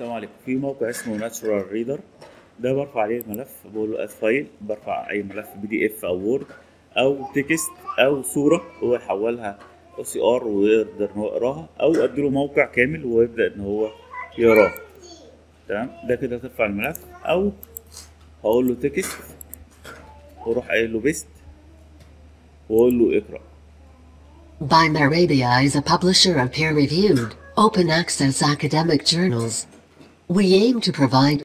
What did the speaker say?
السلام عليكم. في موقع اسمه Natural Reader ده برفع عليه الملف بقول له add file برفع أي ملف PDF أو Word أو text أو صورة هو يحولها OCR ويقدر إن هو يقراها أو أديله موقع كامل ويبدا إن هو يقراه. تمام؟ ده كده ترفع الملف أو هقول له text وأروح قايل له paste وأقول له اقرأ. Bimeradia is a publisher of peer-reviewed, open-access academic journals. We aim to provide